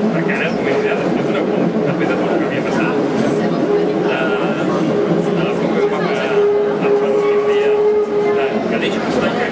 Perquè ara ho he creat, he fet una cosa, he fet el que havia passat. A la Copa Copa, a Francisquia, que deixa passar